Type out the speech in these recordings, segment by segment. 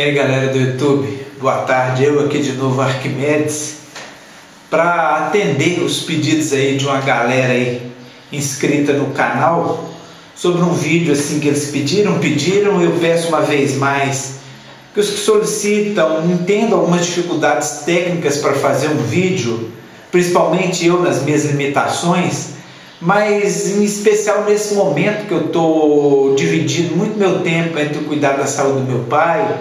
E aí galera do YouTube, boa tarde, eu aqui de novo Arquimedes para atender os pedidos aí de uma galera aí inscrita no canal sobre um vídeo assim que eles pediram, pediram, eu peço uma vez mais que os que solicitam entendam algumas dificuldades técnicas para fazer um vídeo, principalmente eu nas minhas limitações, mas em especial nesse momento que eu estou dividindo muito meu tempo entre o cuidar da saúde do meu pai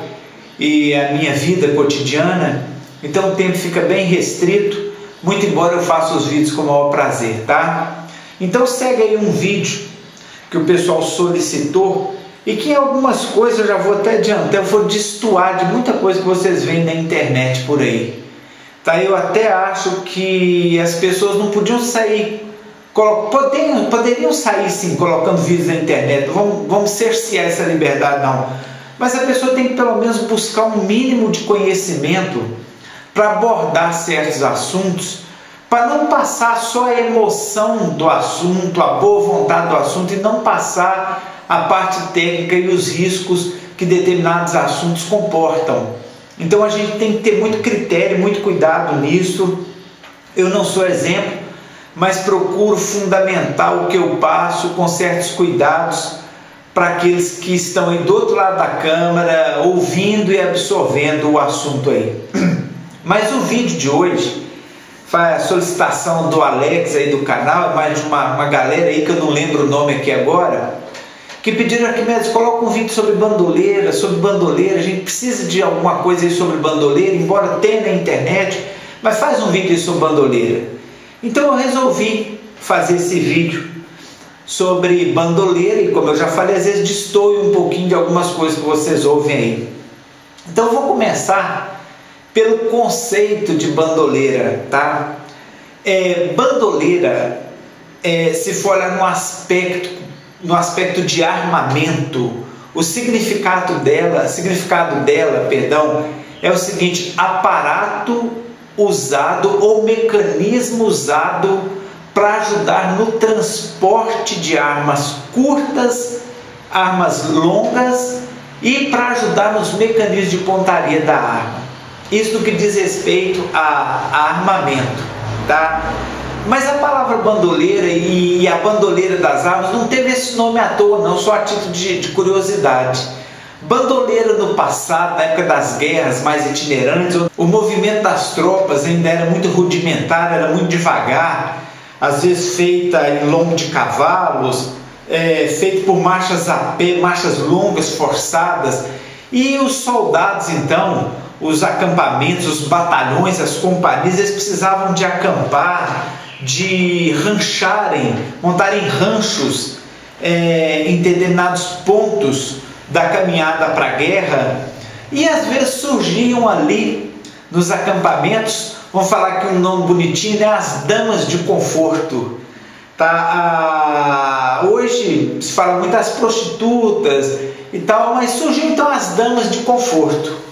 e a minha vida cotidiana, então o tempo fica bem restrito, muito embora eu faça os vídeos com o maior prazer, tá? Então segue aí um vídeo que o pessoal solicitou e que algumas coisas eu já vou até adiantar, eu vou destoar de muita coisa que vocês veem na internet por aí. Tá? Eu até acho que as pessoas não podiam sair poderiam, poderiam sair sim colocando vídeos na internet, vamos, vamos cercear essa liberdade não mas a pessoa tem que pelo menos buscar um mínimo de conhecimento para abordar certos assuntos, para não passar só a emoção do assunto, a boa vontade do assunto e não passar a parte técnica e os riscos que determinados assuntos comportam. Então a gente tem que ter muito critério, muito cuidado nisso. Eu não sou exemplo, mas procuro fundamentar o que eu passo com certos cuidados para aqueles que estão aí do outro lado da câmera, ouvindo e absorvendo o assunto aí. Mas o vídeo de hoje a solicitação do Alex aí do canal, mais de uma, uma galera aí que eu não lembro o nome aqui agora, que pediram aqui mesmo, coloca um vídeo sobre bandoleira, sobre bandoleira, a gente precisa de alguma coisa aí sobre bandoleira, embora tenha na internet, mas faz um vídeo aí sobre bandoleira. Então eu resolvi fazer esse vídeo sobre bandoleira e como eu já falei, às vezes destoio um pouquinho de algumas coisas que vocês ouvem aí. Então eu vou começar pelo conceito de bandoleira, tá? É, bandoleira, é, se for olhar no aspecto, no aspecto de armamento, o significado dela, significado dela, perdão, é o seguinte: aparato usado ou mecanismo usado para ajudar no transporte de armas curtas, armas longas e para ajudar nos mecanismos de pontaria da arma. Isso no que diz respeito a, a armamento, tá? Mas a palavra bandoleira e a bandoleira das armas não teve esse nome à toa, não, só a título de, de curiosidade. Bandoleira no passado, na época das guerras mais itinerantes, o movimento das tropas ainda era muito rudimentar, era muito devagar, às vezes feita em lombo de cavalos, é, feito por marchas a pé, marchas longas, forçadas. E os soldados, então, os acampamentos, os batalhões, as companhias, eles precisavam de acampar, de rancharem, montarem ranchos é, em determinados pontos da caminhada para a guerra. E às vezes surgiam ali nos acampamentos Vamos falar aqui um nome bonitinho, né? As damas de conforto. Tá? Ah, hoje se fala muito das prostitutas e tal, mas surgiu então as damas de conforto.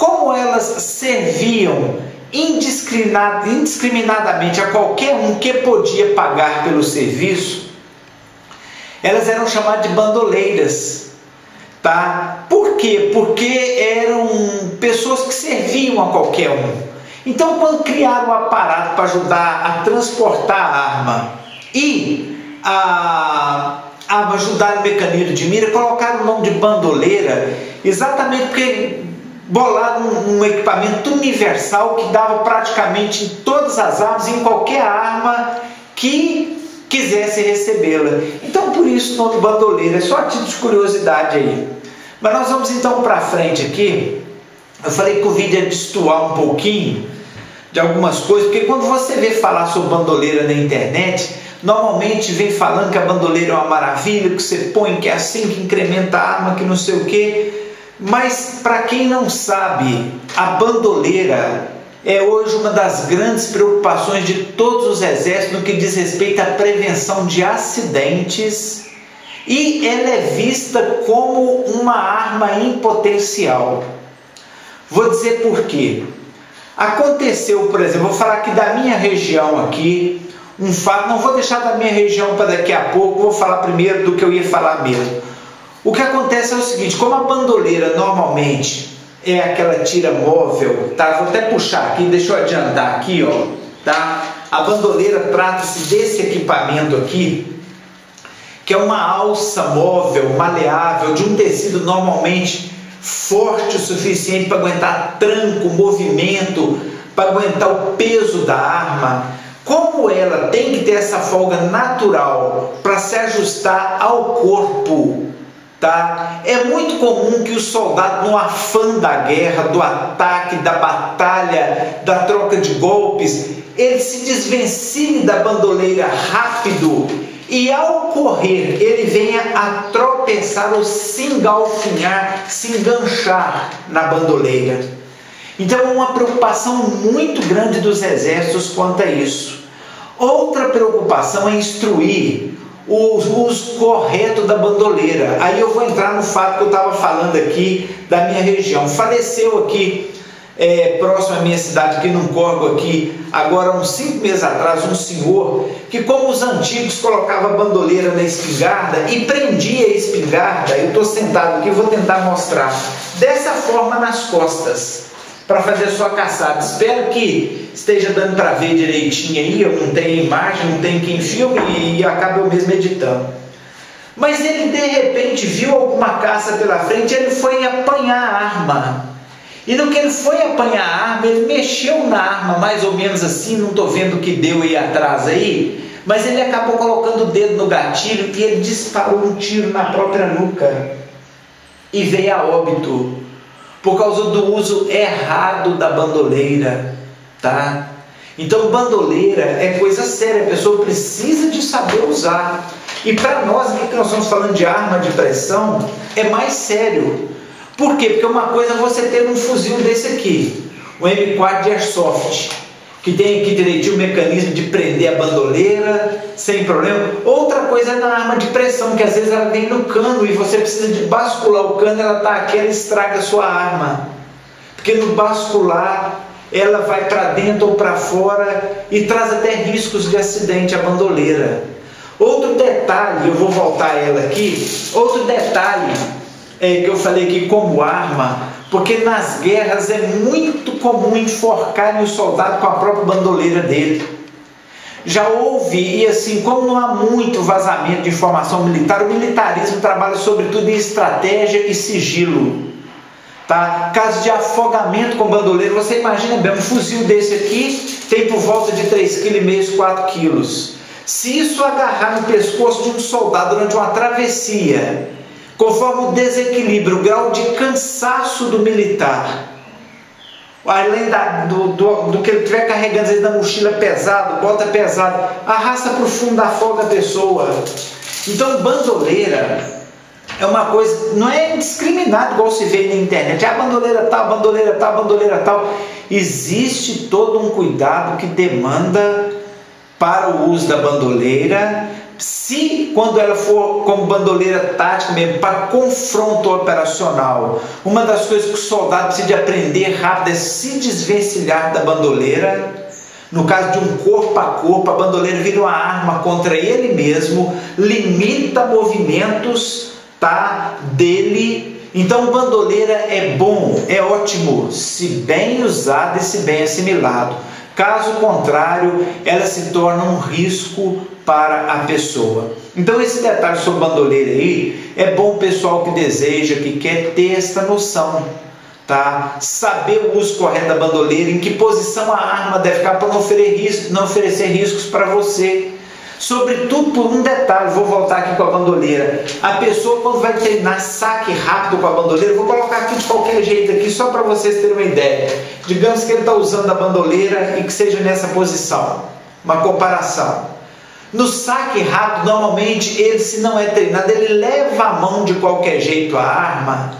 Como elas serviam indiscriminadamente a qualquer um que podia pagar pelo serviço, elas eram chamadas de bandoleiras. Tá? Por quê? Porque eram pessoas que serviam a qualquer um. Então, quando criaram o um aparato para ajudar a transportar a arma e a, a ajudar no mecanismo de mira, colocaram o nome de bandoleira, exatamente porque bolaram um, um equipamento universal que dava praticamente em todas as armas, em qualquer arma que quisesse recebê-la. Então, por isso o nome bandoleira, é só a título de curiosidade aí. Mas nós vamos então para frente aqui. Eu falei que o vídeo é destoar um pouquinho de algumas coisas, porque quando você vê falar sobre bandoleira na internet, normalmente vem falando que a bandoleira é uma maravilha, que você põe que é assim que incrementa a arma, que não sei o que. Mas para quem não sabe, a bandoleira é hoje uma das grandes preocupações de todos os exércitos no que diz respeito à prevenção de acidentes e ela é vista como uma arma em potencial. Vou dizer por quê. Aconteceu, por exemplo, vou falar aqui da minha região aqui, um fato, não vou deixar da minha região para daqui a pouco, vou falar primeiro do que eu ia falar mesmo. O que acontece é o seguinte, como a bandoleira normalmente é aquela tira móvel, tá? Vou até puxar aqui, deixa eu adiantar aqui, ó, tá? A bandoleira trata-se desse equipamento aqui, que é uma alça móvel, maleável, de um tecido normalmente forte o suficiente para aguentar tranco, movimento, para aguentar o peso da arma como ela tem que ter essa folga natural para se ajustar ao corpo, tá? É muito comum que o soldado, no afã da guerra, do ataque, da batalha, da troca de golpes, ele se desvencilhe da bandoleira rápido e ao correr ele venha a tropeçar ou se engalfinhar, se enganchar na bandoleira. Então, é uma preocupação muito grande dos exércitos quanto a isso. Outra preocupação é instruir o uso correto da bandoleira. Aí eu vou entrar no fato que eu estava falando aqui da minha região. Faleceu aqui, é, próximo à minha cidade, aqui num corgo aqui, agora uns cinco meses atrás, um senhor que, como os antigos, colocava a bandoleira na espingarda e prendia a espingarda. Eu estou sentado aqui, vou tentar mostrar. Dessa forma nas costas para fazer a sua caçada. Espero que esteja dando para ver direitinho aí. Eu não tenho imagem, não tenho quem filme e acabo eu mesmo editando. Mas ele de repente viu alguma caça pela frente, ele foi apanhar a arma. E no que ele foi apanhar a arma, ele mexeu na arma, mais ou menos assim, não estou vendo o que deu aí atrás aí, mas ele acabou colocando o dedo no gatilho e ele disparou um tiro na própria nuca e veio a óbito por causa do uso errado da bandoleira, tá? Então, bandoleira é coisa séria, a pessoa precisa de saber usar. E para nós, aqui que nós estamos falando de arma de pressão, é mais sério. Por quê? Porque uma coisa é você ter um fuzil desse aqui, o M4 de Airsoft que tem aqui direitinho o mecanismo de prender a bandoleira sem problema. Outra coisa é na arma de pressão, que às vezes ela vem no cano e você precisa de bascular o cano, ela está aqui, ela estraga a sua arma. Porque no bascular ela vai para dentro ou para fora e traz até riscos de acidente a bandoleira. Outro detalhe, eu vou voltar ela aqui, outro detalhe é, que eu falei aqui como arma, porque nas guerras é muito comum enforcarem o soldado com a própria bandoleira dele. Já houve, e assim, como não há muito vazamento de informação militar, o militarismo trabalha sobretudo em estratégia e sigilo. Tá? Caso de afogamento com bandoleiro, você imagina bem, um fuzil desse aqui tem por volta de 3,5 kg, 4 kg. Se isso agarrar no pescoço de um soldado durante uma travessia, conforme o desequilíbrio, o grau de cansaço do militar, além da, do, do, do, que ele estiver carregando, às vezes na mochila pesado, bota pesado, arrasta para o fundo da folga a pessoa. Então, bandoleira é uma coisa, não é indiscriminado igual se vê na internet, ah, bandoleira tal, bandoleira tal, bandoleira tal. Existe todo um cuidado que demanda para o uso da bandoleira se quando ela for como bandoleira tática mesmo, para confronto operacional, uma das coisas que o soldado precisa de aprender rápido é se desvencilhar da bandoleira. No caso de um corpo a corpo, a bandoleira vira uma arma contra ele mesmo, limita movimentos tá, dele. Então, bandoleira é bom, é ótimo, se bem usado e se bem assimilado. Caso contrário, ela se torna um risco para a pessoa. Então, esse detalhe sobre bandoleira aí é bom o pessoal que deseja, que quer ter esta noção. Tá? Saber o uso correto da bandoleira, em que posição a arma deve ficar para não não oferecer riscos para você. Sobretudo por um detalhe, vou voltar aqui com a bandoleira. A pessoa quando vai treinar saque rápido com a bandoleira, vou colocar aqui de qualquer jeito aqui, só para vocês terem uma ideia. Digamos que ele está usando a bandoleira e que seja nessa posição. Uma comparação. No saque rápido, normalmente ele, se não é treinado, ele leva a mão de qualquer jeito a arma.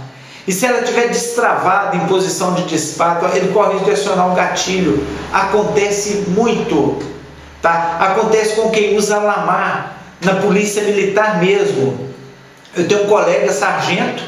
E se ela estiver destravada em posição de disparo, ele corre de acionar o gatilho. Acontece muito Tá? Acontece com quem usa lamar, na polícia militar mesmo. Eu tenho um colega sargento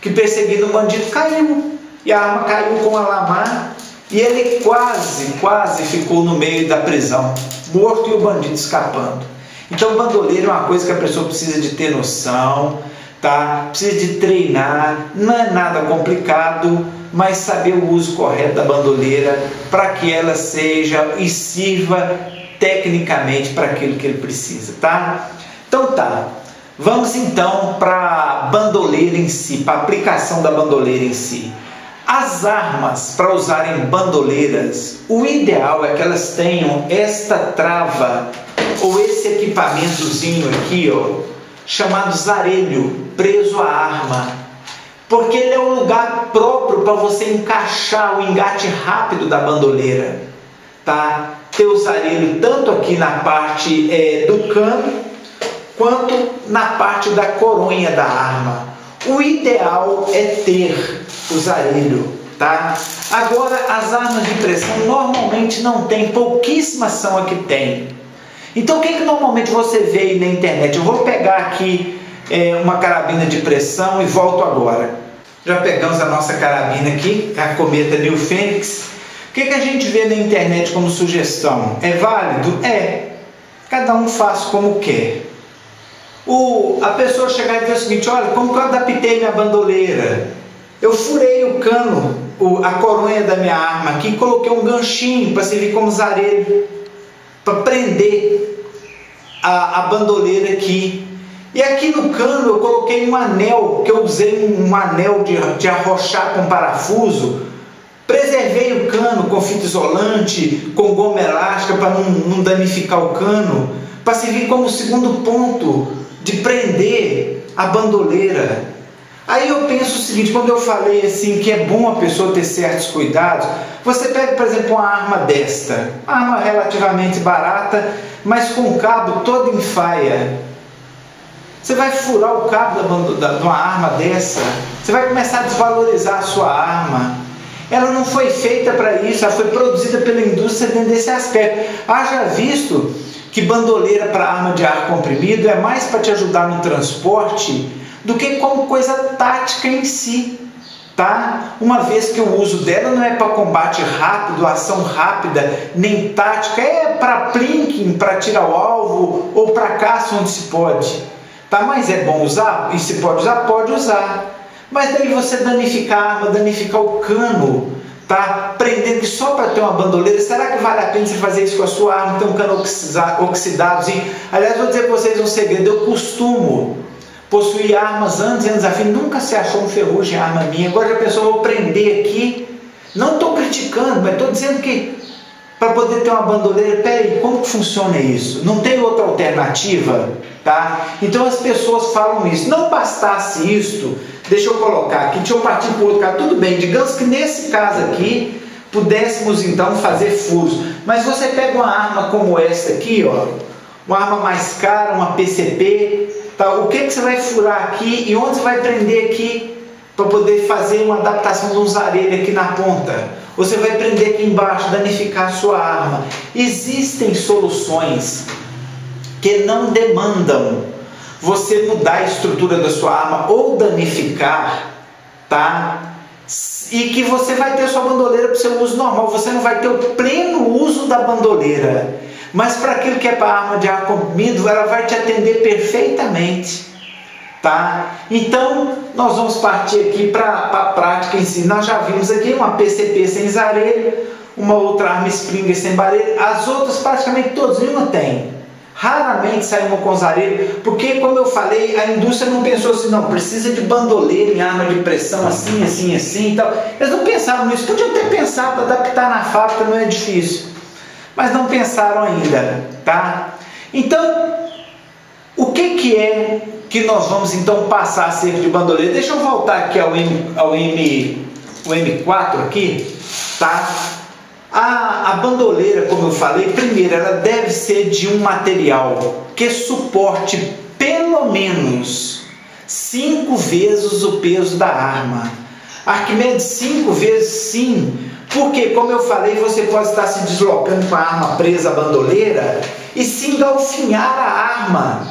que perseguindo um bandido caiu. E a arma caiu com a lamar E ele quase, quase ficou no meio da prisão, morto e o bandido escapando. Então, bandoleiro é uma coisa que a pessoa precisa de ter noção, tá? Precisa de treinar, não é nada complicado, mas saber o uso correto da bandoleira para que ela seja e sirva tecnicamente para aquilo que ele precisa, tá? Então tá. Vamos então para a bandoleira em si, para a aplicação da bandoleira em si. As armas para usarem bandoleiras, o ideal é que elas tenham esta trava ou esse equipamentozinho aqui, ó, chamado zarelho, preso à arma. Porque ele é um lugar próprio para você encaixar o engate rápido da bandoleira, tá? Ter o zarelho tanto aqui na parte é, do cano quanto na parte da coronha da arma. O ideal é ter o zarelho, tá? Agora, as armas de pressão normalmente não tem, pouquíssimas são a que tem. Então, o que, que normalmente você vê aí na internet? Eu vou pegar aqui é, uma carabina de pressão e volto agora. Já pegamos a nossa carabina aqui, a cometa New Fênix. O que, que a gente vê na internet como sugestão? É válido? É. Cada um faz como quer. O, a pessoa chegar e dizer o seguinte: olha, como que eu adaptei minha bandoleira? Eu furei o cano, a coronha da minha arma aqui e coloquei um ganchinho para servir como zarelho, para prender a, a bandoleira aqui. E aqui no cano eu coloquei um anel, que eu usei um, um anel de, de arrochar com parafuso. Preservei o cano com fita isolante, com goma elástica para não, não danificar o cano, para servir como segundo ponto de prender a bandoleira. Aí eu penso o seguinte, quando eu falei assim que é bom a pessoa ter certos cuidados, você pega, por exemplo, uma arma desta, arma relativamente barata, mas com o cabo todo em faia. Você vai furar o cabo de uma arma dessa, você vai começar a desvalorizar a sua arma. Ela não foi feita para isso, ela foi produzida pela indústria dentro desse aspecto. Haja visto que bandoleira para arma de ar comprimido é mais para te ajudar no transporte do que como coisa tática em si, tá? Uma vez que o uso dela não é para combate rápido, ação rápida, nem tática, é para plinking, para tirar o alvo ou para caça onde se pode, tá? Mas é bom usar e se pode usar, pode usar. Mas daí você danificar a arma, danificar o cano, tá prendendo que só para ter uma bandoleira, será que vale a pena você fazer isso com a sua arma, ter um cano oxidado? Assim? Aliás, vou dizer para vocês um segredo, eu costumo possuir armas anos e anos a fim, nunca se achou um ferrugem em arma minha, agora já pensou, vou prender aqui, não estou criticando, mas estou dizendo que para poder ter uma bandoleira, peraí, como que funciona isso? Não tem outra alternativa? Tá? Então as pessoas falam isso. Não bastasse isto, deixa eu colocar aqui, deixa eu partir para o outro caso. Tudo bem, digamos que nesse caso aqui, pudéssemos então fazer furos. Mas você pega uma arma como essa aqui, ó, uma arma mais cara, uma PCP, tá? o que, que você vai furar aqui e onde você vai prender aqui para poder fazer uma adaptação de um zarelho aqui na ponta? Você vai prender aqui embaixo, danificar a sua arma. Existem soluções que não demandam você mudar a estrutura da sua arma ou danificar, tá? E que você vai ter sua bandoleira para o seu uso normal, você não vai ter o pleno uso da bandoleira. Mas para aquilo que é para arma de ar comprimido, ela vai te atender perfeitamente. Tá? Então, nós vamos partir aqui para a prática em si. Nós já vimos aqui uma PCP sem zarelho, uma outra arma Springer sem barelho, as outras praticamente todas, nenhuma tem. Raramente sai uma com zarelho, porque, como eu falei, a indústria não pensou assim, não, precisa de bandoleiro em arma de pressão assim, assim, assim e tal. Eles não pensaram nisso, podiam ter pensado, adaptar na fábrica não é difícil, mas não pensaram ainda, tá? Então, o que, que é que nós vamos então passar acerca de bandoleiro? Deixa eu voltar aqui ao, M, ao M, o M4 aqui, tá? A, a bandoleira, como eu falei, primeiro, ela deve ser de um material que suporte pelo menos cinco vezes o peso da arma. Arquimedes cinco vezes sim, porque como eu falei, você pode estar se deslocando com a arma presa à bandoleira e se engalfinhar a arma.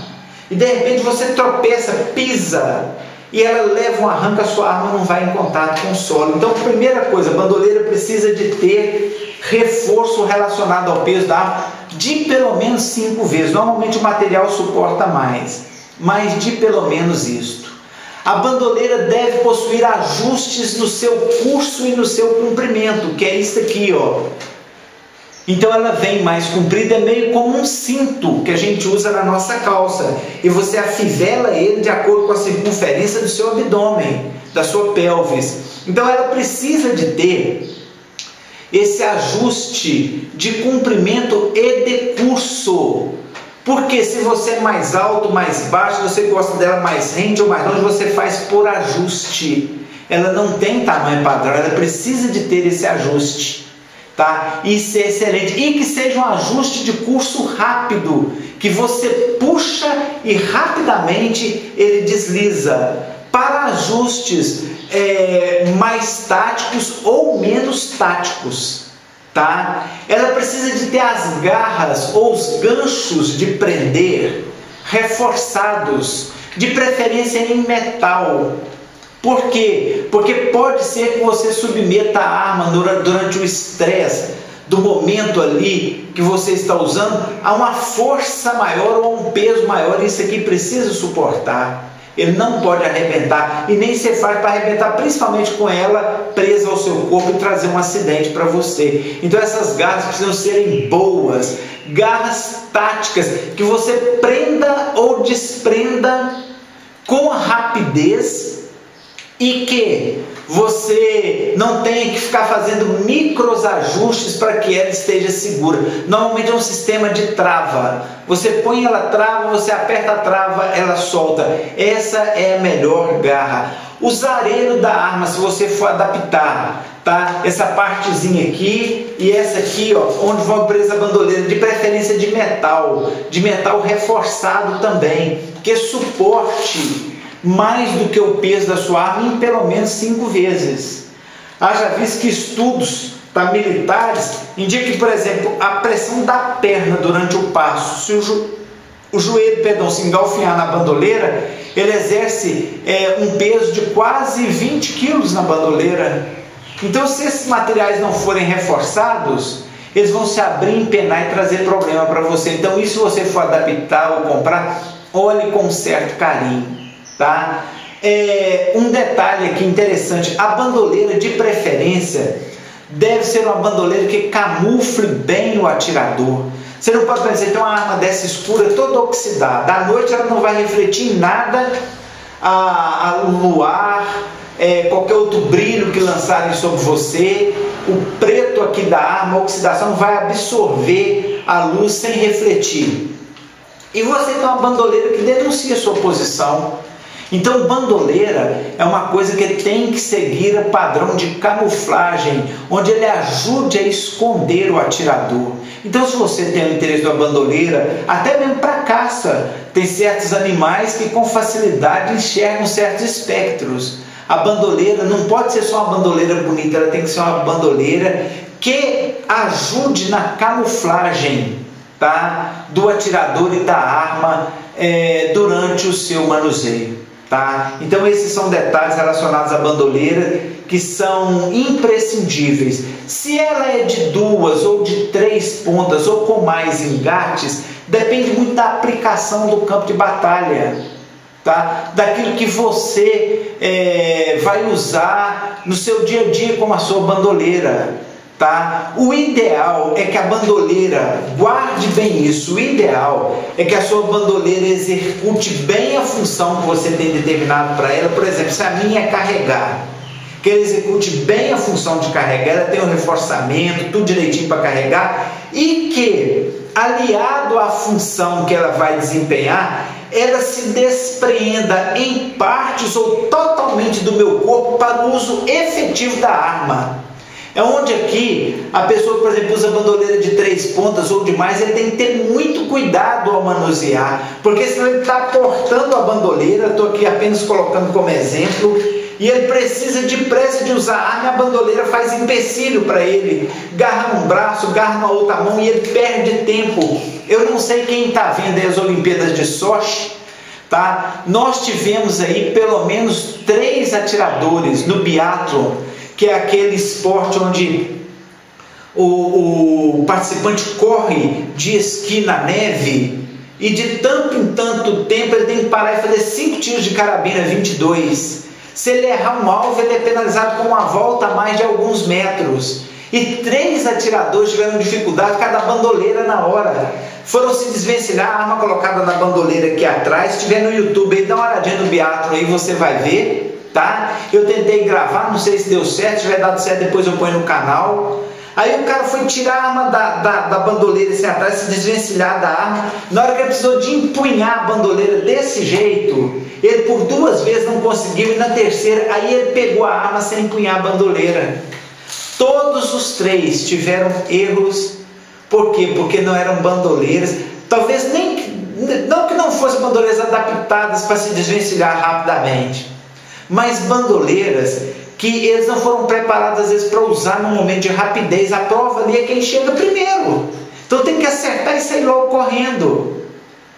E de repente você tropeça, pisa e ela leva um arranco, a sua arma não vai em contato com o solo. Então, primeira coisa, a bandoleira precisa de ter reforço relacionado ao peso da arma de pelo menos cinco vezes. Normalmente o material suporta mais, mas de pelo menos isto. A bandoleira deve possuir ajustes no seu curso e no seu comprimento, que é isso aqui, ó. Então ela vem mais comprida, é meio como um cinto que a gente usa na nossa calça. E você afivela ele de acordo com a circunferência do seu abdômen, da sua pelvis. Então ela precisa de ter esse ajuste de comprimento e de curso. Porque se você é mais alto, mais baixo, você gosta dela mais rente ou mais longe, você faz por ajuste. Ela não tem tamanho padrão, ela precisa de ter esse ajuste tá? Isso é excelente. E que seja um ajuste de curso rápido, que você puxa e rapidamente ele desliza. Para ajustes é, mais táticos ou menos táticos, tá? Ela precisa de ter as garras ou os ganchos de prender reforçados, de preferência em metal, por quê? Porque pode ser que você submeta a arma durante o estresse do momento ali que você está usando a uma força maior ou a um peso maior. Isso aqui precisa suportar. Ele não pode arrebentar e nem ser fácil para arrebentar, principalmente com ela presa ao seu corpo e trazer um acidente para você. Então essas garras precisam serem boas, garras táticas que você prenda ou desprenda com rapidez e que você não tenha que ficar fazendo micros ajustes para que ela esteja segura. Normalmente é um sistema de trava. Você põe ela trava, você aperta a trava, ela solta. Essa é a melhor garra. O zareiro da arma, se você for adaptar, tá? Essa partezinha aqui e essa aqui, ó, onde vão presa a bandoleira, de preferência de metal, de metal reforçado também, que suporte mais do que o peso da sua arma em pelo menos cinco vezes. Haja visto que estudos tá, militares indicam que, por exemplo, a pressão da perna durante o passo, se o, jo, o joelho perdão, se engalfinhar na bandoleira, ele exerce é, um peso de quase 20 quilos na bandoleira. Então, se esses materiais não forem reforçados, eles vão se abrir, empenar e trazer problema para você. Então, isso se você for adaptar ou comprar, olhe com certo carinho. Tá? É, um detalhe aqui interessante: a bandoleira de preferência deve ser uma bandoleira que camufle bem o atirador. Você não pode pensar, tem uma arma dessa escura toda oxidada. À noite ela não vai refletir em nada a, a, luar, é, qualquer outro brilho que lançarem sobre você. O preto aqui da arma, a oxidação, vai absorver a luz sem refletir. E você tem uma bandoleira que denuncia a sua posição então, bandoleira é uma coisa que tem que seguir o padrão de camuflagem, onde ele ajude a esconder o atirador. Então, se você tem o interesse da bandoleira, até mesmo para caça, tem certos animais que com facilidade enxergam certos espectros. A bandoleira não pode ser só uma bandoleira bonita, ela tem que ser uma bandoleira que ajude na camuflagem tá? do atirador e da arma é, durante o seu manuseio. Tá? Então esses são detalhes relacionados à bandoleira que são imprescindíveis. Se ela é de duas ou de três pontas ou com mais engates, depende muito da aplicação do campo de batalha, tá? Daquilo que você é, vai usar no seu dia a dia como a sua bandoleira. Tá? O ideal é que a bandoleira, guarde bem isso, o ideal é que a sua bandoleira execute bem a função que você tem determinado para ela. Por exemplo, se a minha é carregar, que ela execute bem a função de carregar, ela tem o um reforçamento, tudo direitinho para carregar, e que, aliado à função que ela vai desempenhar, ela se despreenda em partes ou totalmente do meu corpo para o uso efetivo da arma. É onde aqui a pessoa, por exemplo, usa bandoleira de três pontas ou demais, ele tem que ter muito cuidado ao manusear, porque senão ele está portando a bandoleira, estou aqui apenas colocando como exemplo, e ele precisa de pressa de usar a arma, a bandoleira faz empecilho para ele, garra num braço, garra na outra mão e ele perde tempo. Eu não sei quem está vendo as Olimpíadas de Sochi, Tá? Nós tivemos aí pelo menos três atiradores no biathlon, que é aquele esporte onde o, o participante corre de esqui na neve e de tanto em tanto tempo ele tem que parar e fazer cinco tiros de carabina 22. Se ele errar um alvo, ele é penalizado com uma volta a mais de alguns metros. E três atiradores tiveram dificuldade, cada bandoleira na hora. Foram se desvencilhar, a arma colocada na bandoleira aqui atrás. Se tiver no YouTube aí, dá uma olhadinha no Beato aí, você vai ver, tá? Eu tentei gravar, não sei se deu certo, se tiver dado certo, depois eu ponho no canal. Aí o cara foi tirar a arma da, da, da bandoleira assim atrás, se desvencilhar da arma. Na hora que ele precisou de empunhar a bandoleira desse jeito, ele por duas vezes não conseguiu, e na terceira, aí ele pegou a arma sem empunhar a bandoleira. Todos os três tiveram erros. Por quê? Porque não eram bandoleiras. Talvez nem não que não fossem bandoleiras adaptadas para se desvencilhar rapidamente, mas bandoleiras que eles não foram preparados às vezes para usar no momento de rapidez. A prova ali é quem chega primeiro. Então tem que acertar e sair logo correndo.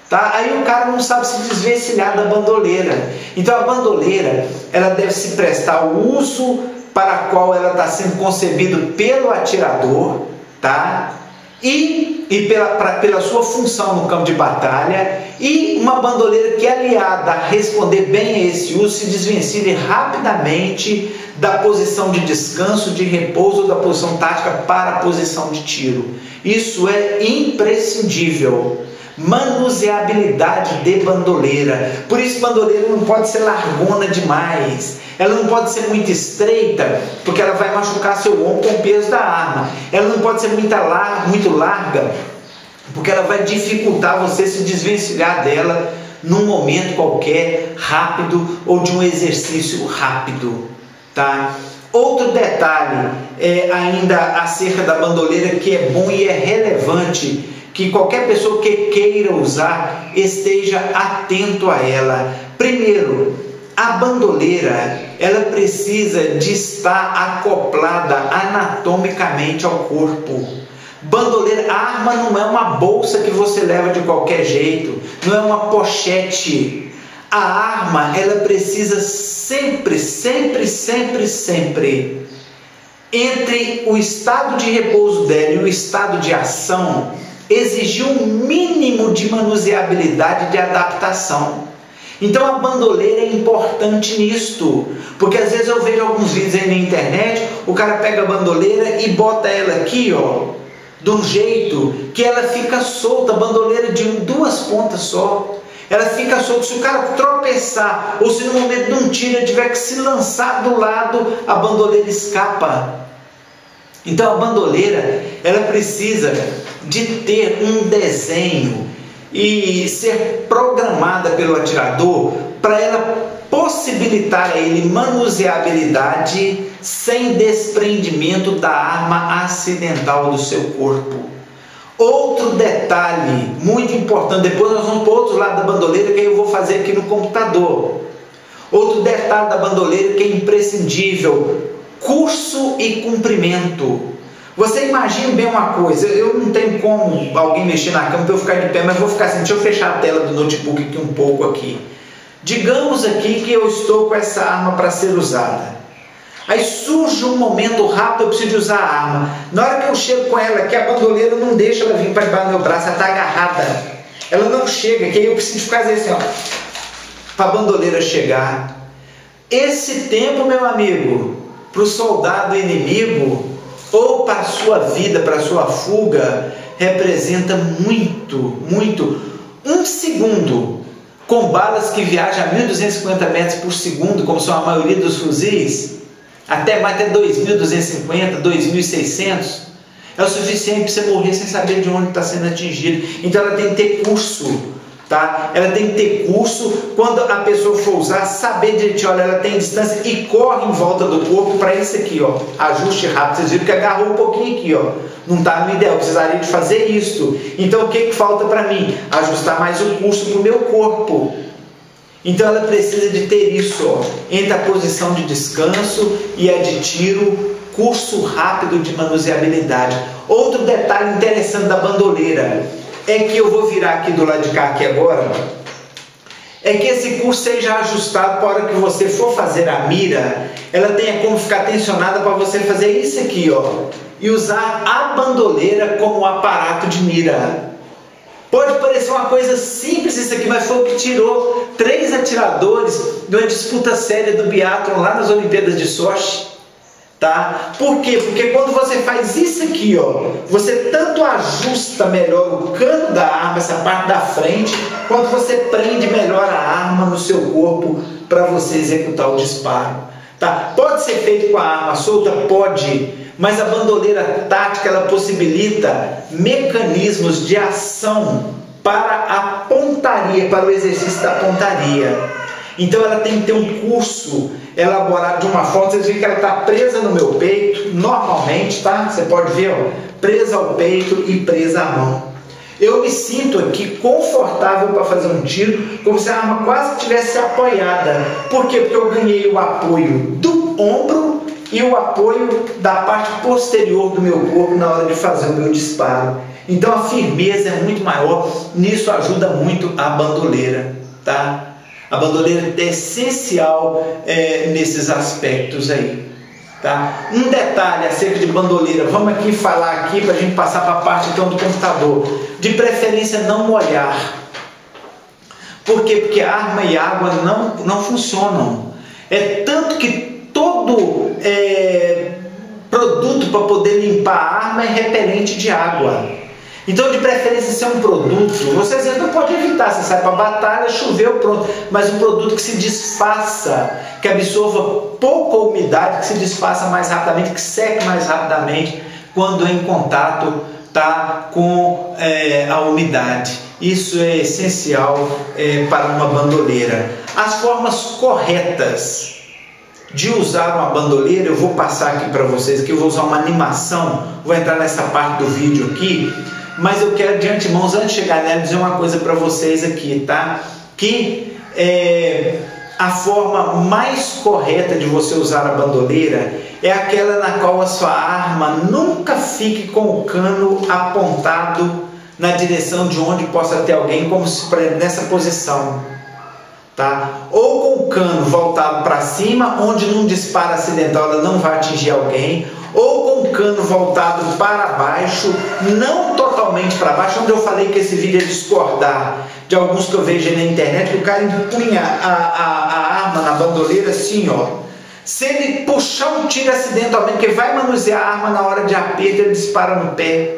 Tá? Aí o cara não sabe se desvencilhar da bandoleira. Então a bandoleira ela deve se prestar ao uso para qual ela está sendo concebida pelo atirador, tá? E, e pela, pra, pela sua função no campo de batalha, e uma bandoleira que é aliada a responder bem a esse uso se desvencilhe rapidamente da posição de descanso, de repouso ou da posição tática para a posição de tiro. Isso é imprescindível manuseabilidade de bandoleira. Por isso, bandoleira não pode ser largona demais. Ela não pode ser muito estreita, porque ela vai machucar seu ombro com o peso da arma. Ela não pode ser muito larga, muito larga porque ela vai dificultar você se desvencilhar dela num momento qualquer, rápido ou de um exercício rápido, tá? Outro detalhe é ainda acerca da bandoleira que é bom e é relevante que qualquer pessoa que queira usar esteja atento a ela. Primeiro, a bandoleira, ela precisa de estar acoplada anatomicamente ao corpo. Bandoleira, arma não é uma bolsa que você leva de qualquer jeito, não é uma pochete. A arma, ela precisa sempre, sempre, sempre, sempre entre o estado de repouso dela e o estado de ação, exigir um mínimo de manuseabilidade de adaptação. Então a bandoleira é importante nisto, porque às vezes eu vejo alguns vídeos aí na internet, o cara pega a bandoleira e bota ela aqui, ó, de um jeito que ela fica solta, bandoleira de duas pontas só. Ela fica solta. Se o cara tropeçar, ou se no momento de um tiro ele tiver que se lançar do lado, a bandoleira escapa. Então a bandoleira, ela precisa de ter um desenho e ser programada pelo atirador para ela possibilitar a ele manuseabilidade sem desprendimento da arma acidental do seu corpo. Outro detalhe muito importante, depois nós vamos para o outro lado da bandoleira que eu vou fazer aqui no computador. Outro detalhe da bandoleira que é imprescindível: curso e cumprimento. Você imagina bem uma coisa, eu não tenho como alguém mexer na cama para eu ficar de pé, mas vou ficar assim, deixa eu fechar a tela do notebook aqui um pouco aqui. Digamos aqui que eu estou com essa arma para ser usada. Aí surge um momento rápido, eu preciso de usar a arma. Na hora que eu chego com ela, que a bandoleira não deixa ela vir para debaixo do meu braço, ela está agarrada. Ela não chega, que aí eu preciso ficar assim, ó, para a bandoleira chegar. Esse tempo, meu amigo, para o soldado inimigo, ou para a sua vida, para a sua fuga, representa muito, muito. Um segundo com balas que viajam a 1.250 metros por segundo, como são a maioria dos fuzis, até mais até 2.250, 2.600, é o suficiente para você morrer sem saber de onde está sendo atingido. Então ela tem que ter curso Tá? Ela tem que ter curso, quando a pessoa for usar, saber direitinho, olha, ela tem distância e corre em volta do corpo para isso aqui, ó, ajuste rápido. Vocês viram que agarrou um pouquinho aqui, ó. Não está no ideal, precisaria de fazer isso. Então o que, que falta para mim? Ajustar mais o curso para o meu corpo. Então ela precisa de ter isso, ó, entre a posição de descanso e a de tiro, curso rápido de manuseabilidade. Outro detalhe interessante da bandoleira é que eu vou virar aqui do lado de cá aqui agora é que esse curso seja ajustado para a hora que você for fazer a mira, ela tenha como ficar tensionada para você fazer isso aqui, ó, e usar a bandoleira como aparato de mira. Pode parecer uma coisa simples isso aqui, mas foi o que tirou três atiradores de uma disputa séria do biatlon lá nas Olimpíadas de Sochi. Tá? Por quê? Porque quando você faz isso aqui, ó, você tanto ajusta melhor o cano da arma, essa parte da frente, quanto você prende melhor a arma no seu corpo para você executar o disparo. Tá? Pode ser feito com a arma solta? Pode, mas a bandoleira tática ela possibilita mecanismos de ação para a pontaria, para o exercício da pontaria. Então ela tem que ter um curso elaborado de uma forma, vocês veem que ela está presa no meu peito, normalmente, tá? Você pode ver, ó, presa ao peito e presa à mão. Eu me sinto aqui confortável para fazer um tiro, como se a arma quase estivesse apoiada. Por quê? Porque eu ganhei o apoio do ombro e o apoio da parte posterior do meu corpo na hora de fazer o meu disparo. Então a firmeza é muito maior, nisso ajuda muito a bandoleira, tá? A bandoleira é essencial é, nesses aspectos aí. Tá? Um detalhe acerca de bandoleira, vamos aqui falar aqui para a gente passar para a parte então do computador. De preferência não molhar. Por quê? Porque arma e água não, não funcionam. É tanto que todo é, produto para poder limpar a arma é repelente de água. Então, de preferência, ser um produto, você não pode evitar, você sai para a batalha, choveu, pronto, mas um produto que se desfaça, que absorva pouca umidade, que se desfaça mais rapidamente, que seque mais rapidamente quando é em contato tá, com é, a umidade. Isso é essencial é, para uma bandoleira. As formas corretas de usar uma bandoleira, eu vou passar aqui para vocês, que eu vou usar uma animação, vou entrar nessa parte do vídeo aqui, mas eu quero de antemão, antes de chegar nela, dizer uma coisa para vocês aqui, tá? Que é, a forma mais correta de você usar a bandoleira é aquela na qual a sua arma nunca fique com o cano apontado na direção de onde possa ter alguém, como se nessa posição, tá? Ou com o cano voltado para cima, onde num disparo acidental ela não vai atingir alguém, ou com o cano voltado para baixo, não totalmente para baixo, onde eu falei que esse vídeo é discordar de alguns que eu vejo na internet, que o cara empunha a, a, a arma na bandoleira assim, ó. Se ele puxar um tiro acidentalmente, que vai manusear a arma na hora de aperto, ele dispara no pé.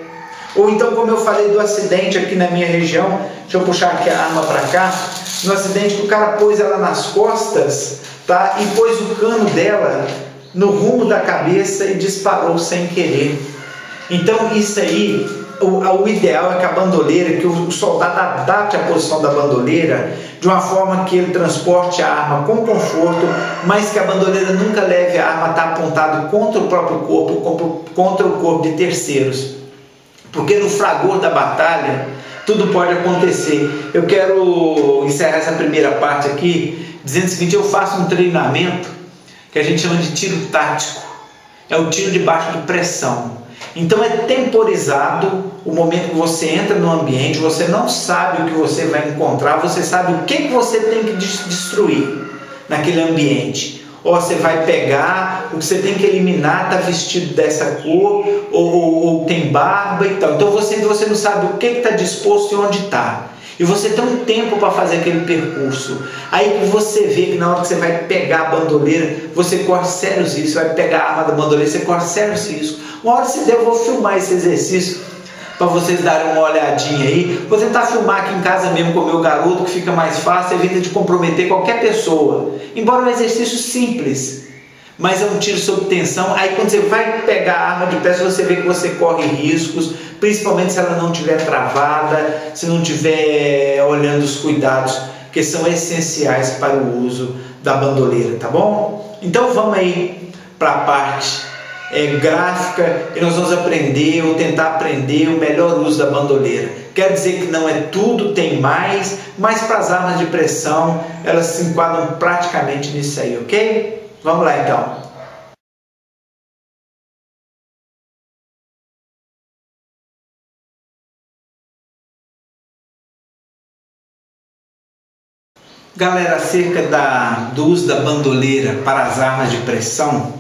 Ou então, como eu falei do acidente aqui na minha região, deixa eu puxar aqui a arma para cá, no acidente que o cara pôs ela nas costas, tá? E pôs o cano dela no rumo da cabeça e disparou sem querer. Então, isso aí, o, o, ideal é que a bandoleira, que o soldado adapte a posição da bandoleira de uma forma que ele transporte a arma com conforto, mas que a bandoleira nunca leve a arma a estar apontada contra o próprio corpo, contra o corpo de terceiros. Porque no fragor da batalha, tudo pode acontecer. Eu quero encerrar essa primeira parte aqui dizendo o seguinte: eu faço um treinamento que a gente chama de tiro tático. É o tiro debaixo de pressão. Então é temporizado o momento que você entra no ambiente, você não sabe o que você vai encontrar, você sabe o que, que você tem que destruir naquele ambiente. Ou você vai pegar, o que você tem que eliminar está vestido dessa cor, ou, ou, ou, tem barba e tal. Então você, você não sabe o que está disposto e onde está. E você tem um tempo para fazer aquele percurso. Aí você vê que na hora que você vai pegar a bandoleira, você corre sérios riscos. Vai pegar a arma da bandoleira, você corre sérios riscos. Uma hora se der, eu vou filmar esse exercício para vocês darem uma olhadinha aí. Vou tentar filmar aqui em casa mesmo com o meu garoto, que fica mais fácil, evita de comprometer qualquer pessoa. Embora um exercício simples, mas é um tiro sob tensão. Aí quando você vai pegar a arma de peça, você vê que você corre riscos, principalmente se ela não estiver travada, se não estiver olhando os cuidados que são essenciais para o uso da bandoleira, tá bom? Então vamos aí para a parte é, gráfica e nós vamos aprender ou tentar aprender o melhor uso da bandoleira. Quer dizer que não é tudo, tem mais, mas para as armas de pressão elas se enquadram praticamente nisso aí, ok? Vamos lá então. Galera, acerca da, do uso da bandoleira para as armas de pressão,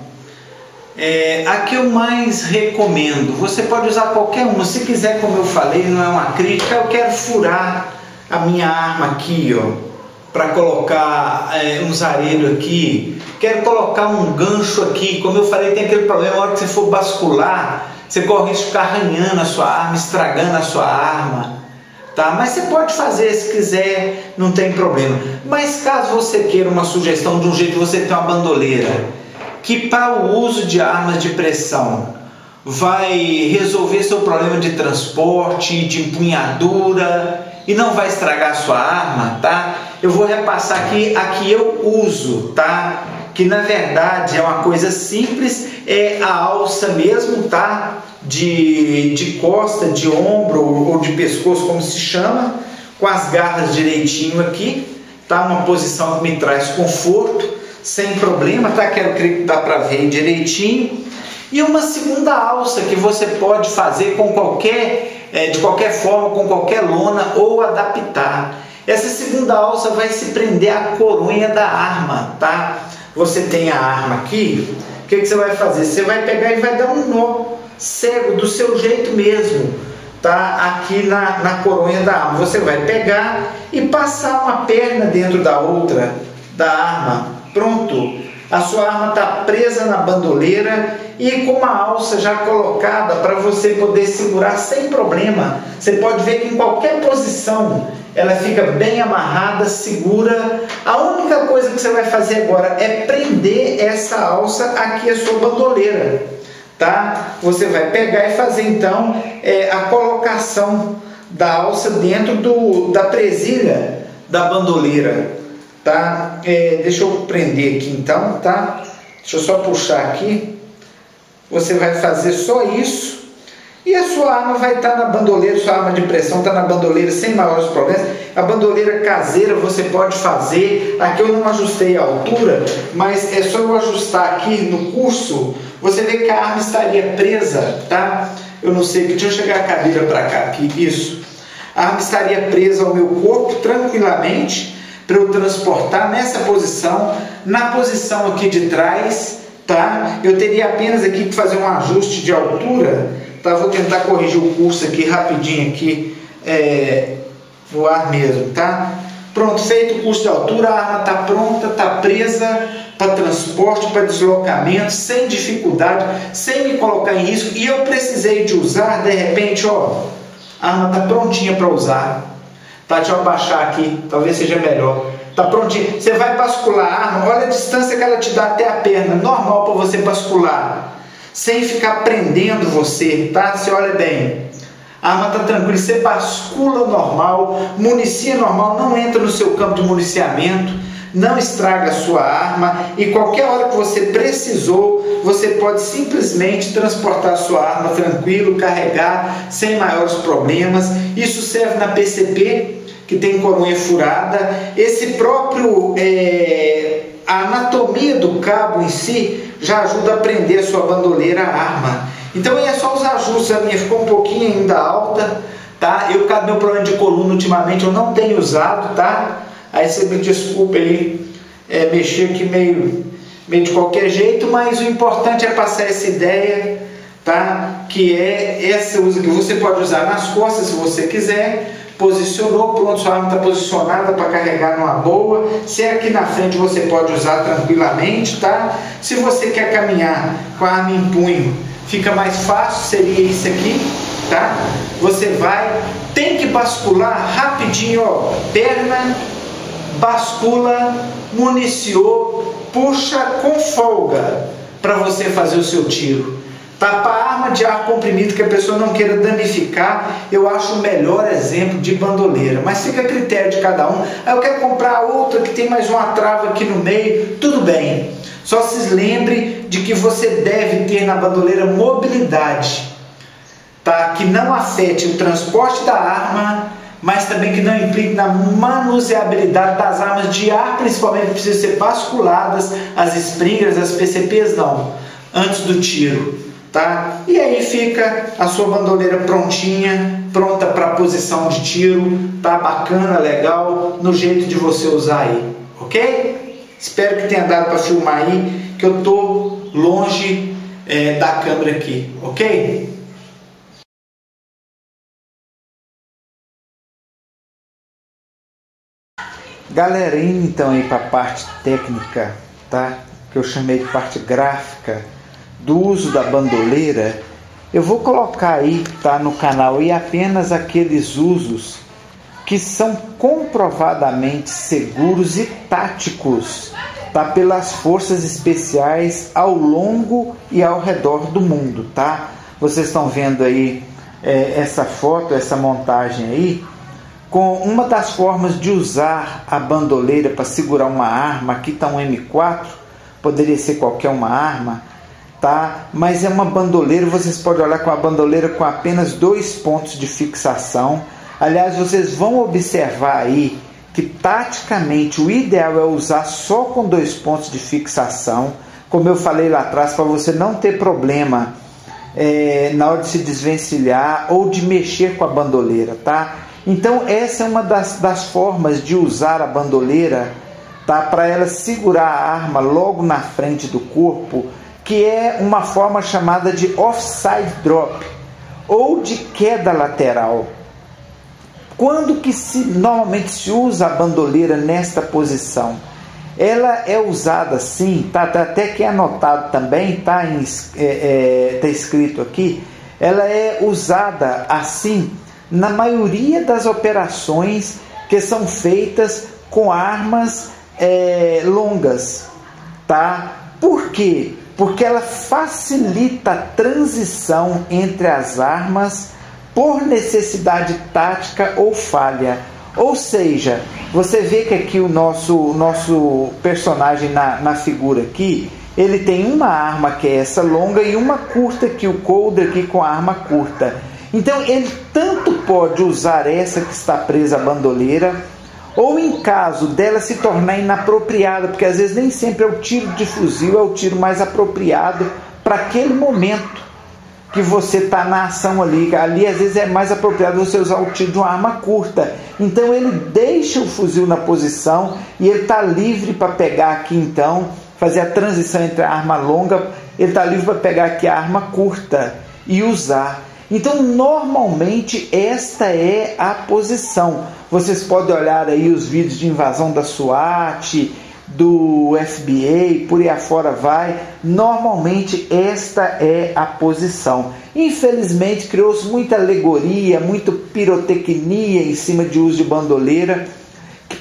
é, a que eu mais recomendo, você pode usar qualquer uma, se quiser, como eu falei, não é uma crítica, eu quero furar a minha arma aqui, ó, para colocar é, um zarelho aqui, quero colocar um gancho aqui, como eu falei, tem aquele problema, na hora que você for bascular, você corre risco de ficar arranhando a sua arma, estragando a sua arma, tá? Mas você pode fazer se quiser, não tem problema. Mas caso você queira uma sugestão de um jeito você ter uma bandoleira que para o uso de armas de pressão vai resolver seu problema de transporte, de empunhadura e não vai estragar a sua arma, tá? Eu vou repassar aqui a que eu uso, tá? Que na verdade é uma coisa simples, é a alça mesmo, tá? de, de costa, de ombro ou de pescoço, como se chama, com as garras direitinho aqui, tá? Uma posição que me traz conforto, sem problema, tá? Quero que dá para ver direitinho. E uma segunda alça que você pode fazer com qualquer, é, de qualquer forma, com qualquer lona ou adaptar. Essa segunda alça vai se prender à coronha da arma, tá? Você tem a arma aqui, o que, que você vai fazer? Você vai pegar e vai dar um nó cego, do seu jeito mesmo, tá? Aqui na, na coronha da arma. Você vai pegar e passar uma perna dentro da outra da arma. Pronto. A sua arma está presa na bandoleira e com uma alça já colocada para você poder segurar sem problema. Você pode ver que em qualquer posição ela fica bem amarrada, segura. A única coisa que você vai fazer agora é prender essa alça aqui a sua bandoleira tá? Você vai pegar e fazer então é, a colocação da alça dentro do, da presilha da bandoleira, tá? É, deixa eu prender aqui então, tá? Deixa eu só puxar aqui. Você vai fazer só isso e a sua arma vai estar na bandoleira, sua arma de pressão está na bandoleira sem maiores problemas. A bandoleira caseira você pode fazer. Aqui eu não ajustei a altura, mas é só eu ajustar aqui no curso você vê que a arma estaria presa, tá? Eu não sei, deixa eu chegar a cadeira para cá aqui, isso. A arma estaria presa ao meu corpo tranquilamente para eu transportar nessa posição, na posição aqui de trás, tá? Eu teria apenas aqui que fazer um ajuste de altura, tá? Vou tentar corrigir o curso aqui rapidinho aqui, é, voar mesmo, tá? Pronto, feito o curso de altura, a arma está pronta, está presa para transporte, para deslocamento, sem dificuldade, sem me colocar em risco. E eu precisei de usar, de repente, ó, a arma está prontinha para usar. Tá, deixa eu abaixar aqui, talvez seja melhor. Tá prontinho. Você vai bascular a arma, olha a distância que ela te dá até a perna, normal para você bascular, sem ficar prendendo você, tá? Você olha bem. A arma está tranquila, você bascula normal, municia normal, não entra no seu campo de municiamento, não estraga a sua arma e qualquer hora que você precisou, você pode simplesmente transportar a sua arma tranquilo, carregar sem maiores problemas. Isso serve na PCP, que tem coronha furada. Esse próprio é, a anatomia do cabo em si já ajuda a prender a sua bandoleira à arma. Então é só os ajustes, a minha ficou um pouquinho ainda alta, tá? Eu, por meu problema de coluna ultimamente, eu não tenho usado, tá? Aí você me desculpe aí, é, mexer aqui meio, meio de qualquer jeito, mas o importante é passar essa ideia, tá? Que é essa usa que você pode usar nas costas se você quiser, posicionou, pronto, sua arma está posicionada para carregar numa boa. Se é aqui na frente você pode usar tranquilamente, tá? Se você quer caminhar com a arma em punho, fica mais fácil, seria isso aqui, tá? Você vai, tem que bascular rapidinho, ó, perna, bascula, municiou, puxa com folga para você fazer o seu tiro. Tapar a arma de ar comprimido que a pessoa não queira danificar, eu acho o melhor exemplo de bandoleira. Mas fica a critério de cada um. Aí eu quero comprar outra que tem mais uma trava aqui no meio, tudo bem. Só se lembre de que você deve ter na bandoleira mobilidade, tá? que não afete o transporte da arma, mas também que não implique na manuseabilidade das armas de ar, principalmente que precisam ser basculadas, as springers, as PCPs não, antes do tiro. Tá? E aí fica a sua bandoleira prontinha, pronta para posição de tiro, tá bacana, legal, no jeito de você usar aí, ok? Espero que tenha dado para filmar aí, que eu tô longe é, da câmera aqui, ok? Galera, indo então aí para a parte técnica, tá? Que eu chamei de parte gráfica do uso da bandoleira, eu vou colocar aí, tá, no canal aí apenas aqueles usos que são comprovadamente seguros e táticos, tá, pelas forças especiais ao longo e ao redor do mundo, tá? Vocês estão vendo aí é, essa foto, essa montagem aí, com uma das formas de usar a bandoleira para segurar uma arma, aqui está um M4, poderia ser qualquer uma arma, tá? Mas é uma bandoleira, vocês podem olhar com a bandoleira com apenas dois pontos de fixação. Aliás, vocês vão observar aí que taticamente o ideal é usar só com dois pontos de fixação, como eu falei lá atrás, para você não ter problema é, na hora de se desvencilhar ou de mexer com a bandoleira, tá? Então essa é uma das, das formas de usar a bandoleira, tá? Para ela segurar a arma logo na frente do corpo, que é uma forma chamada de offside drop ou de queda lateral. Quando que se normalmente se usa a bandoleira nesta posição? Ela é usada assim, tá, tá até que é anotado também, tá, é, é, tá escrito aqui. Ela é usada assim na maioria das operações que são feitas com armas é, longas, tá? Por quê? Porque ela facilita a transição entre as armas por necessidade tática ou falha. Ou seja, você vê que aqui o nosso, nosso personagem na, na figura aqui, ele tem uma arma que é essa longa e uma curta que o Cold aqui com a arma curta. Então ele tanto pode usar essa que está presa à bandoleira, ou em caso dela se tornar inapropriada, porque às vezes nem sempre é o tiro de fuzil é o tiro mais apropriado para aquele momento que você está na ação ali. Ali às vezes é mais apropriado você usar o tiro de uma arma curta. Então ele deixa o fuzil na posição e ele está livre para pegar aqui então, fazer a transição entre a arma longa, ele está livre para pegar aqui a arma curta e usar. Então, normalmente, esta é a posição. Vocês podem olhar aí os vídeos de invasão da SWAT, do FBA, por aí afora vai. Normalmente, esta é a posição. Infelizmente, criou-se muita alegoria, muita pirotecnia em cima de uso de bandoleira.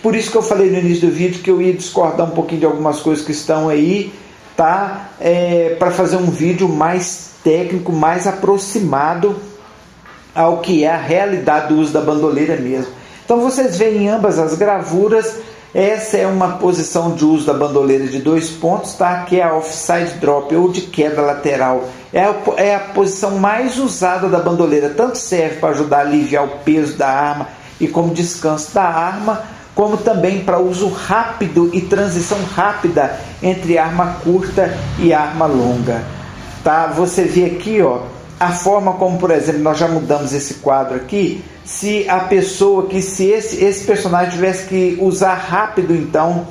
Por isso que eu falei no início do vídeo que eu ia discordar um pouquinho de algumas coisas que estão aí, tá? É, Para fazer um vídeo mais técnico mais aproximado ao que é a realidade do uso da bandoleira mesmo. Então vocês veem em ambas as gravuras, essa é uma posição de uso da bandoleira de dois pontos, tá? que é a offside drop ou de queda lateral. É a, é a posição mais usada da bandoleira, tanto serve para ajudar a aliviar o peso da arma e como descanso da arma, como também para uso rápido e transição rápida entre arma curta e arma longa tá? Você vê aqui, ó, a forma como, por exemplo, nós já mudamos esse quadro aqui, se a pessoa que se esse, esse personagem tivesse que usar rápido então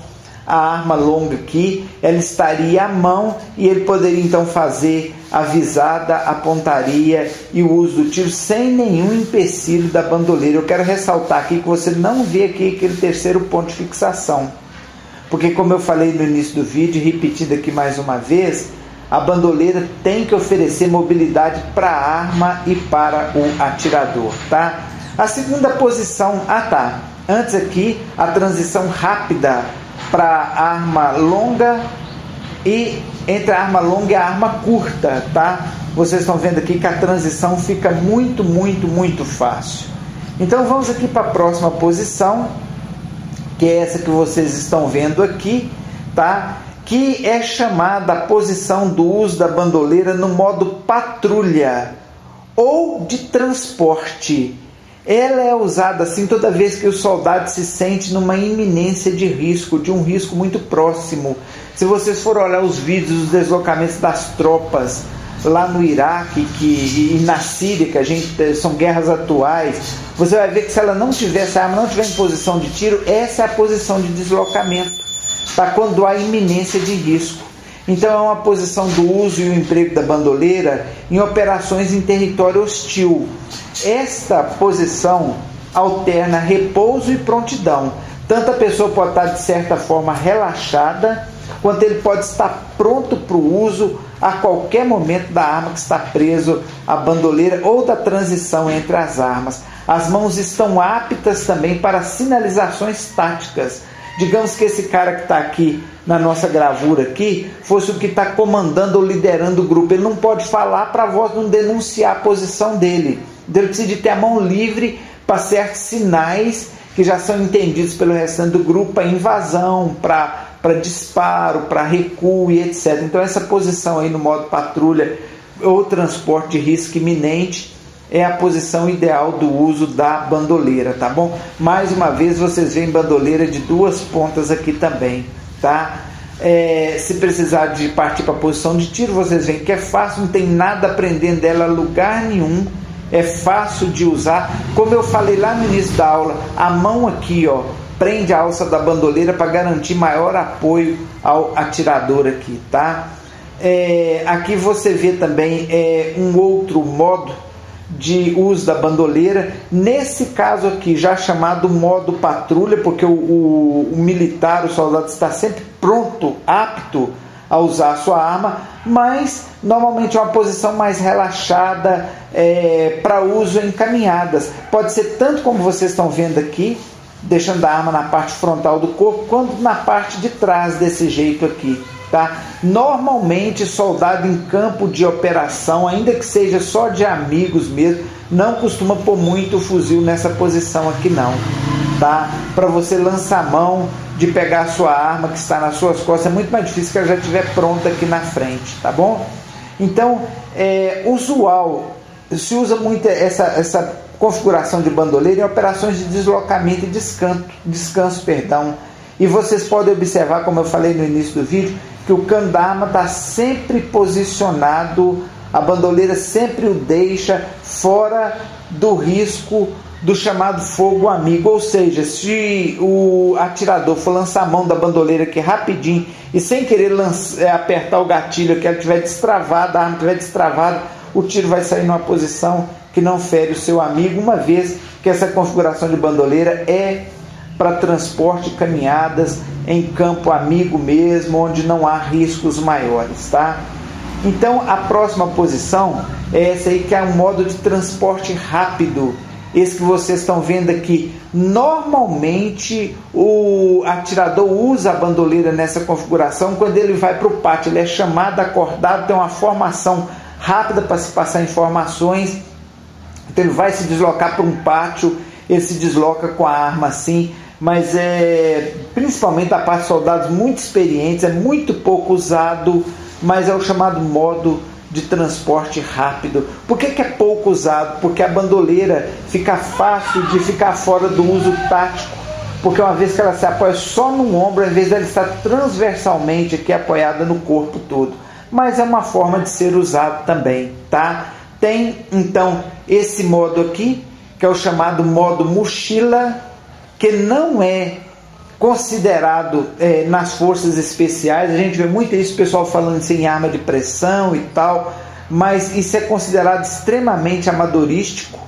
a arma longa aqui, ela estaria à mão e ele poderia então fazer a visada, a pontaria e o uso do tiro sem nenhum empecilho da bandoleira. Eu quero ressaltar aqui que você não vê aqui aquele terceiro ponto de fixação. Porque como eu falei no início do vídeo, repetindo aqui mais uma vez, a bandoleira tem que oferecer mobilidade para a arma e para o atirador, tá? A segunda posição, ah tá, antes aqui a transição rápida para arma longa e entre a arma longa e a arma curta, tá? Vocês estão vendo aqui que a transição fica muito, muito, muito fácil. Então vamos aqui para a próxima posição, que é essa que vocês estão vendo aqui, tá? Que é chamada a posição do uso da bandoleira no modo patrulha ou de transporte. Ela é usada assim toda vez que o soldado se sente numa iminência de risco, de um risco muito próximo. Se vocês forem olhar os vídeos dos deslocamentos das tropas lá no Iraque que, e na Síria, que a gente são guerras atuais, você vai ver que se ela não tiver essa arma, não tiver em posição de tiro, essa é a posição de deslocamento, tá? quando há iminência de risco. Então é uma posição do uso e o emprego da bandoleira em operações em território hostil. Esta posição alterna repouso e prontidão. Tanto a pessoa pode estar de certa forma relaxada, quanto ele pode estar pronto para o uso a qualquer momento da arma que está preso à bandoleira ou da transição entre as armas. As mãos estão aptas também para sinalizações táticas. Digamos que esse cara que está aqui na nossa gravura aqui fosse o que está comandando ou liderando o grupo. Ele não pode falar para a voz não denunciar a posição dele. Ele precisa de ter a mão livre para certos sinais que já são entendidos pelo restante do grupo para invasão, para disparo, para recuo e etc. Então essa posição aí no modo patrulha ou transporte de risco iminente é a posição ideal do uso da bandoleira, tá bom? Mais uma vez vocês veem bandoleira de duas pontas aqui também, tá? É, se precisar de partir para a posição de tiro, vocês veem que é fácil, não tem nada prendendo dela lugar nenhum, é fácil de usar. Como eu falei lá no início da aula, a mão aqui, ó, prende a alça da bandoleira para garantir maior apoio ao atirador aqui, tá? É, aqui você vê também é, um outro modo de uso da bandoleira, nesse caso aqui já chamado modo patrulha, porque o, o, o militar, o soldado está sempre pronto, apto a usar a sua arma, mas normalmente é uma posição mais relaxada é, para uso em caminhadas. Pode ser tanto como vocês estão vendo aqui, deixando a arma na parte frontal do corpo, quanto na parte de trás desse jeito aqui. Tá? Normalmente, soldado em campo de operação, ainda que seja só de amigos mesmo, não costuma pôr muito fuzil nessa posição aqui não. Tá? Para você lançar a mão de pegar a sua arma que está nas suas costas, é muito mais difícil que ela já estiver pronta aqui na frente, tá bom? Então, é usual, se usa muito essa, essa configuração de bandoleira em operações de deslocamento e descanso, descanso perdão. E vocês podem observar, como eu falei no início do vídeo, que o cano da arma está sempre posicionado, a bandoleira sempre o deixa fora do risco do chamado fogo amigo, ou seja, se o atirador for lançar a mão da bandoleira aqui rapidinho e sem querer lançar, é, apertar o gatilho, que ela estiver destravada, a arma estiver destravada, o tiro vai sair numa posição que não fere o seu amigo, uma vez que essa configuração de bandoleira é para transporte caminhadas em campo amigo mesmo, onde não há riscos maiores, tá? Então a próxima posição é essa aí que é um modo de transporte rápido. Esse que vocês estão vendo aqui. Normalmente o atirador usa a bandoleira nessa configuração quando ele vai para o pátio. Ele é chamado, acordado, tem uma formação rápida para se passar informações então ele vai se deslocar para um pátio, ele se desloca com a arma assim, mas é principalmente a parte de soldados muito experientes, é muito pouco usado, mas é o chamado modo de transporte rápido. Por que, que, é pouco usado? Porque a bandoleira fica fácil de ficar fora do uso tático. Porque uma vez que ela se apoia só no ombro, ao invés dela estar transversalmente aqui apoiada no corpo todo. Mas é uma forma de ser usado também, tá? Tem então esse modo aqui, que é o chamado modo mochila, que não é considerado é, nas forças especiais. A gente vê muito isso, pessoal falando assim, em arma de pressão e tal, mas isso é considerado extremamente amadorístico.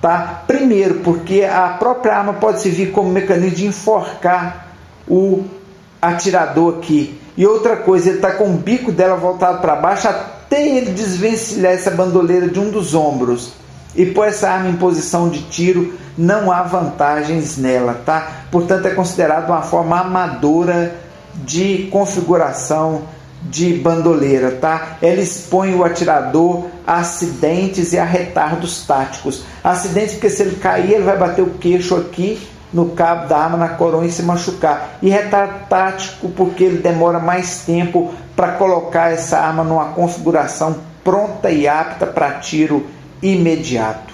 Tá? Primeiro, porque a própria arma pode servir como mecanismo de enforcar o atirador aqui. E outra coisa, ele está com o bico dela voltado para baixo até ele desvencilhar essa bandoleira de um dos ombros e pôr essa arma em posição de tiro, não há vantagens nela, tá? Portanto, é considerado uma forma amadora de configuração de bandoleira, tá? Ela expõe o atirador a acidentes e a retardos táticos. Acidente porque se ele cair, ele vai bater o queixo aqui no cabo da arma, na coroa e se machucar. E retardo tático porque ele demora mais tempo para colocar essa arma numa configuração pronta e apta para tiro imediato.